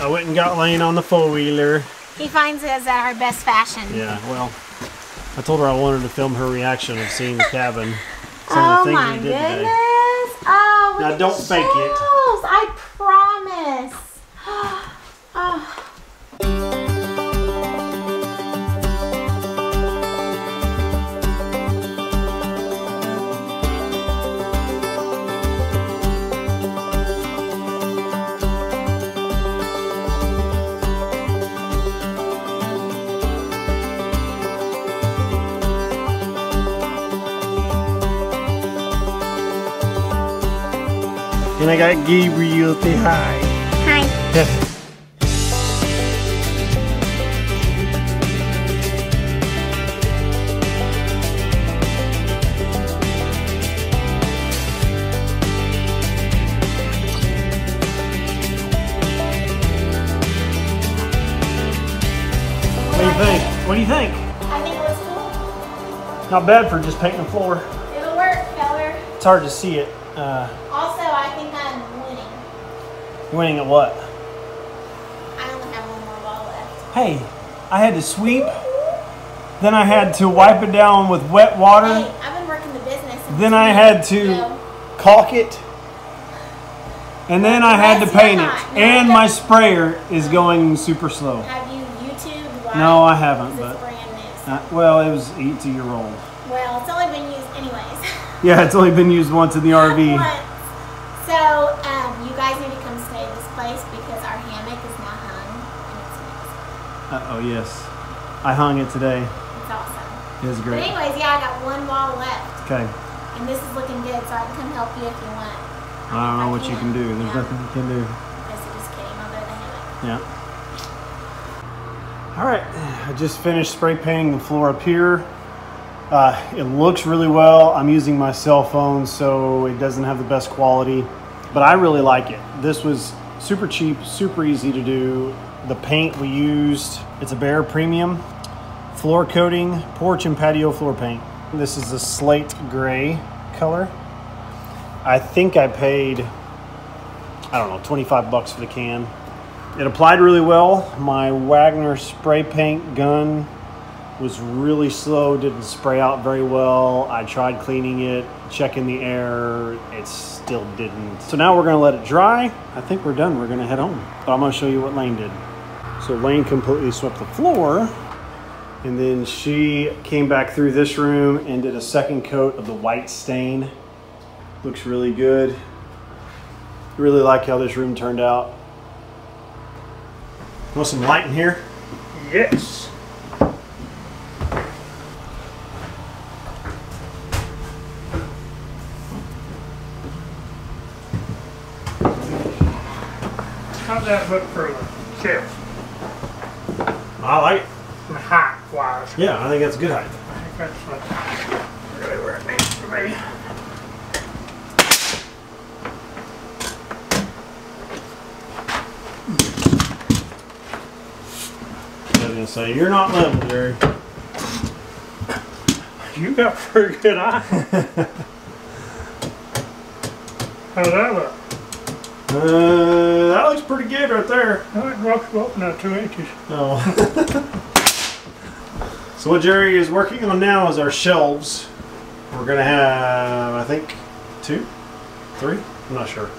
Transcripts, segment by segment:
I went and got Laine on the four wheeler. He finds us at our best fashion. Yeah, well, I told her I wanted to film her reaction of seeing the cabin. Some oh of the oh things my oh, we did goodness. today. Oh, Now, don't fake it. I promise. oh. I got Gabriel say hi. Hi. What do you think? What do you think? I think it looks cool. Not bad for just painting the floor. It'll work, feller. It's hard to see it. Uh, Also, I think I'm winning. Winning at what? I only have one more wall left. Hey, I had to sweep. Then I had to wipe it down with wet water. Hey, I've been working the business. Then I had to so- caulk it. And then I had to paint it. No, And my sprayer is going super slow. Have you YouTubed why? No, I haven't, but- it's brand new. Uh, well, it was a year old. Well, it's only been used anyways. Yeah, it's only been used once in the RV. Once. So, um, you guys need to come stay at this place because our hammock is now hung and it's amazing. Uh oh, yes. I hung it today. It's awesome. It was great. But anyways, yeah, I got one wall left Okay. and this is looking good, so I can come help you if you want. I don't know what you can do. There's Yeah. nothing you can do. Guess I'm just kidding. I'll go to the hammock. Yeah. All right. I just finished spray painting the floor up here. Uh, it looks really well. I'm using my cell phone, so it doesn't have the best quality, but I really like it. This was super cheap, super easy to do. The paint we used, it's a Behr Premium floor coating, porch and patio floor paint. This is a slate gray color. I think I paid, I don't know, 25 bucks for the can. It applied really well. My Wagner spray paint gun was really slow, didn't spray out very well. I tried cleaning it, checking the air, it still didn't. So now we're gonna let it dry. I think we're done. We're gonna head home. But I'm gonna show you what Laine did. So Laine completely swept the floor, and then she came back through this room and did a second coat of the white stain. Looks really good. Really like how this room turned out. Want some light in here? Yes. How's that look for the shelf? I like it. Height wise. Yeah, I think that's a good height. I think that's like really where it needs to be. I was gonna say you're not level, Jerry. You got pretty good eye. How's that look? Uh, that looks pretty good right there. It rocks up now two inches. Oh. so what Jerry is working on now is our shelves. We're gonna have, I think, two, three. I'm not sure.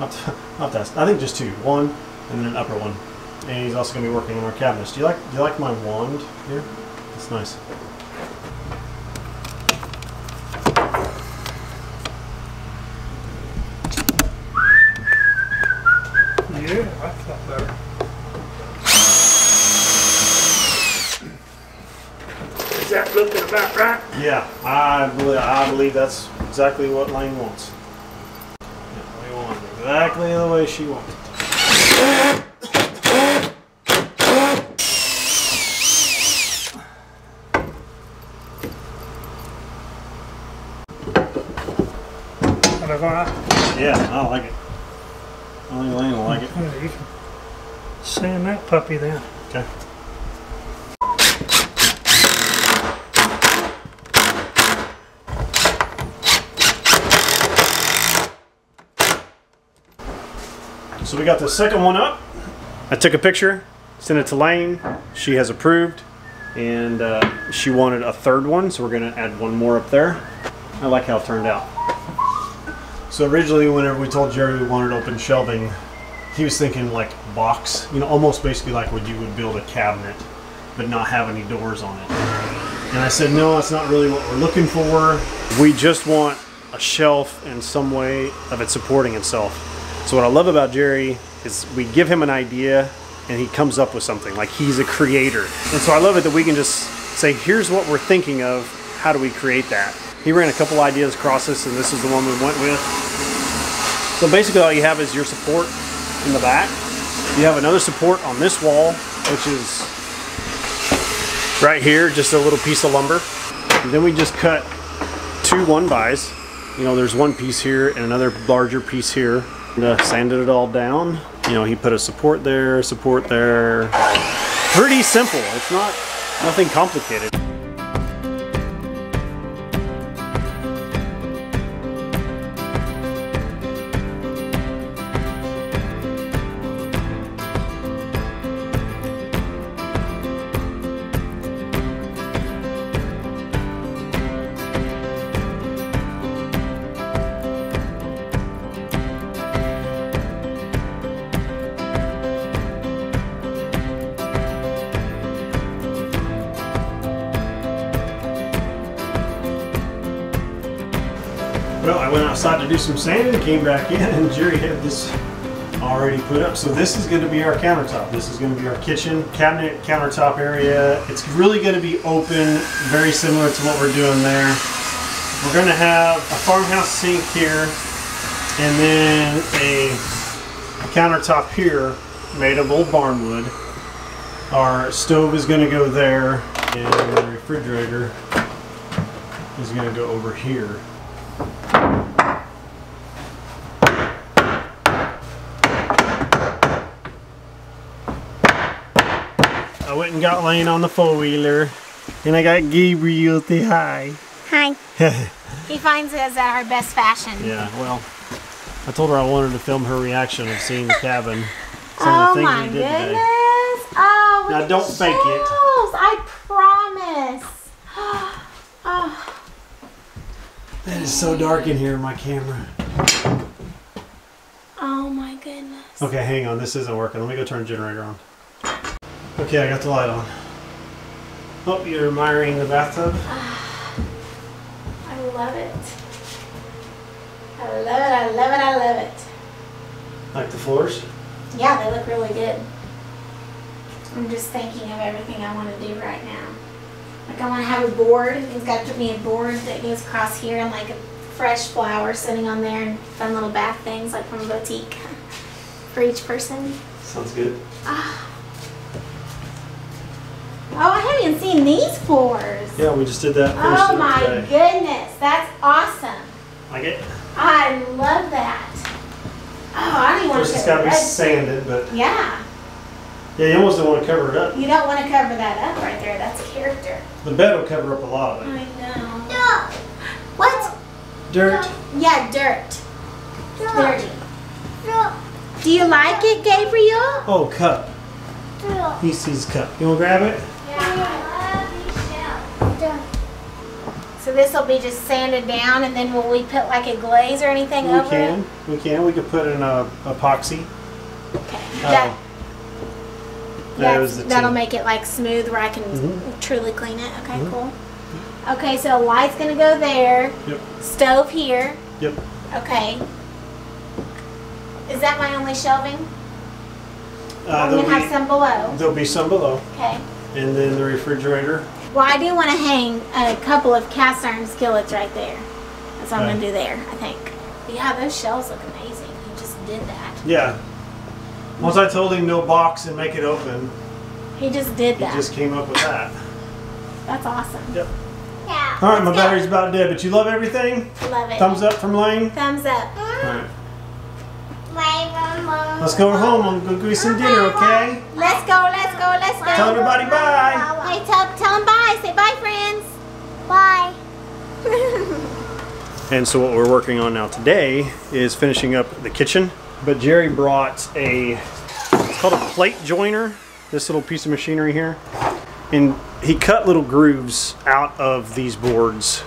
Not not ask. I think just two. One, and then an upper one. And he's also gonna be working on our cabinets. Do you like? Do you like my wand here? It's nice. Yeah, that's a better. Is that looking about right? Yeah, I believe, I believe that's exactly what Laine wants. Yeah, we want exactly the way she wants it. And Yeah, I like it. I think Laine will like it. yeah, you can sand that puppy then. Okay. So we got the second one up. I took a picture, sent it to Laine. She has approved, and uh, she wanted a third one, so we're gonna add one more up there. I like how it turned out. So originally, whenever we told Jerry we wanted open shelving, he was thinking like box, you know, almost basically like what you would build a cabinet, but not have any doors on it. And I said, no, that's not really what we're looking for. We just want a shelf and some way of it supporting itself. So what I love about Jerry is we give him an idea and he comes up with something. Like he's a creator. And so I love it that we can just say, here's what we're thinking of. How do we create that? He ran a couple ideas across us and this is the one we went with. So basically all you have is your support in the back. You have another support on this wall, which is right here, just a little piece of lumber. And then we just cut two one bys. You know, there's one piece here and another larger piece here. And, uh, sanded it all down. You know, he put a support there, support there. Pretty simple. It's not nothing complicated. To do some sanding, came back in, and Jerry had this already put up. So this is going to be our countertop. This is going to be our kitchen cabinet countertop area. It's really going to be open, very similar to what we're doing there. We're going to have a farmhouse sink here, and then a, a countertop here made of old barn wood. Our stove is going to go there, and the refrigerator is going to go over here. I went and got Laine on the four wheeler, and I got Gabriel to hi. Hi. he finds us at our best fashion. Yeah, well, I told her I wanted to film her reaction of seeing the cabin. Some oh of the oh things my oh, we did goodness. today. Oh, Now don't fake it. I promise. oh, It is so dark in here my camera. oh my goodness. Okay, hang on. This isn't working. Let me go turn the generator on. Okay, I got the light on. Oh, you're admiring the bathtub? I love it. I love it. I love it. I love it. Like the floors? Yeah, they look really good. I'm just thinking of everything I want to do right now. Like I want to have a board. It's got to be a board that goes across here and like a fresh flower sitting on there and fun little bath things like from a boutique for each person. Sounds good. Ah. I haven't even seen these floors. Yeah, we just did that. finished Oh my today. goodness, that's awesome. Like it? I love that. Oh, I don't even want First, to it's put got to be red- sanded, but Yeah, yeah, you almost don't want to cover it up. you don't want to cover that up right there. That's character. The bed will cover up a lot of it. I it. know. What? Dirt. Yeah, dirt. Dirty. No. Do you like it, Gabriel? Oh, cup. He sees cup. You want to grab it? So this will be just sanded down, and then will we put like a glaze or anything We over can. it? We can. We can. We could put in a epoxy. Okay. Uh, That, that that's, the that'll make it like smooth where I can Mhm. truly clean it. Okay, Mhm. cool. Okay, so light's gonna go there. Yep. Stove here. Yep. Okay. Is that my only shelving? Uh, I'm gonna have some below. there'll be some below, Okay. And then the refrigerator. Well, I do want to hang a couple of cast iron skillets right there. That's what I'm gonna do there. I think. Yeah, those shelves look amazing. He just did that. Yeah. Once I told him no box and make it open, He just did that. he just came up with that. That's awesome. Yep. Yeah. All right, my go. battery's about dead, but you love everything. Love it. Thumbs up from Laine. Thumbs up. All right. Let's go home and go get some dinner, okay? Let's go, let's go. Tell everybody bye. Hey, tell, tell them bye. Say bye, friends. Bye. And so what we're working on now today is finishing up the kitchen. But Jerry brought a, it's called called a plate joiner, this little piece of machinery here. And he cut little grooves out of these boards.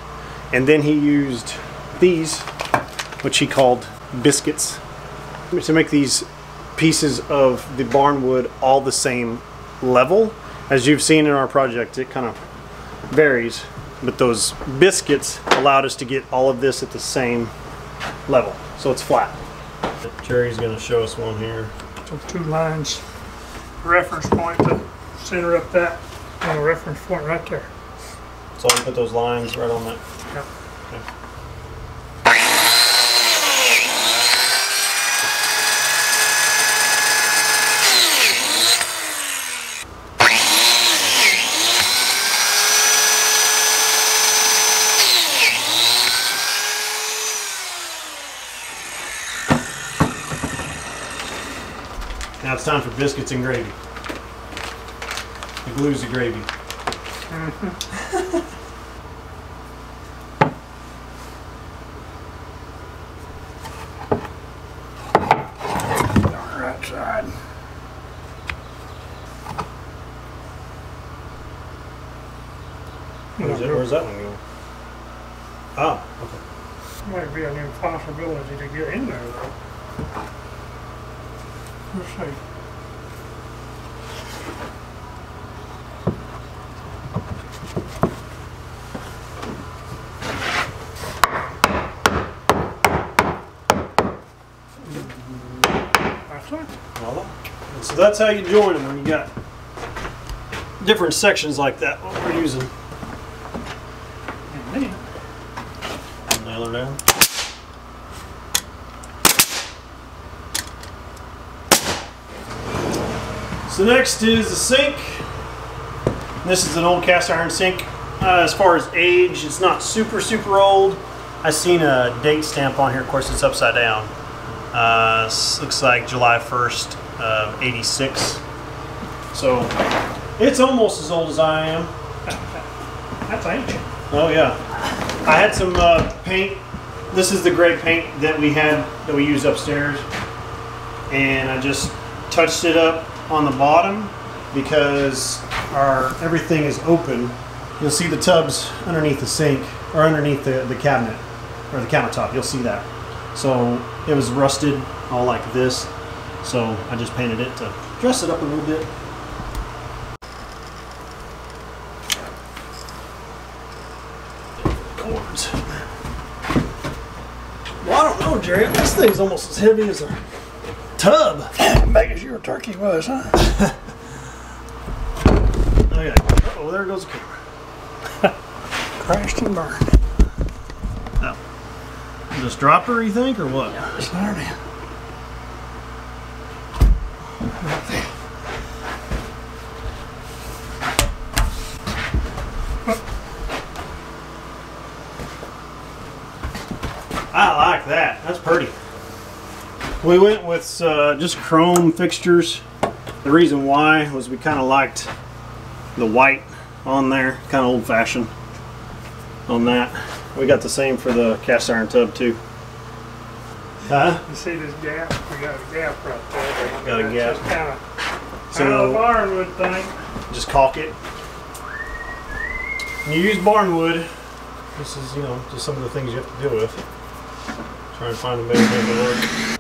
And then he used these, which he called biscuits, to make these pieces of the barn wood all the same level. As you've seen in our project, it kind of varies, but those biscuits allowed us to get all of this at the same level, so it's flat. Jerry's going to show us one here. So two lines, reference point to center up that on a reference point right there. So I put those lines right on that. Yep. Now it's time for biscuits and gravy. The glue's the gravy. Right side. Where's, it, where's that one go? Oh, ah, okay. Might be an impossibility to get in there though. Let's see. That's it. Well, and so that's how you join them when you got different sections like that. What we're using. And then, Nail her down. So next is the sink. This is an old cast iron sink. Uh, as far as age, it's not super super old. I seen a date stamp on here. Of course, it's upside down. Uh, looks like July 1st of 86. So it's almost as old as I am. that's ancient. Oh yeah, I had some uh, paint. This is the gray paint that we had that we used upstairs, and I just touched it up on the bottom because our everything is open. You'll see the tubs underneath the sink or underneath the, the cabinet or the countertop. You'll see that. So it was rusted all like this. So I just painted it to dress it up a little bit. cords. Well, I don't know, Jerry. This thing's almost as heavy as a tub. Big as your turkey was, huh? Okay. Oh, there goes the camera. Crashed and burned. Just dropped her, you think, or what? Just there it is. I like that. That's pretty. We went with uh, just chrome fixtures. The reason why was we kind of liked the white on there, kind of old fashioned on that. We got the same for the cast iron tub too. Huh? You see this gap? We got a gap right there. Got a gap. Just kind of, So- barnwood thing. just caulk it. When you use barnwood, this is, you know, just some of the things you have to deal with. Try and find a better way to work.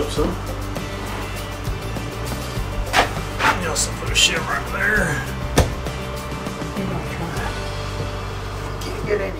Do close up some. You also put a shim right there. Can't get any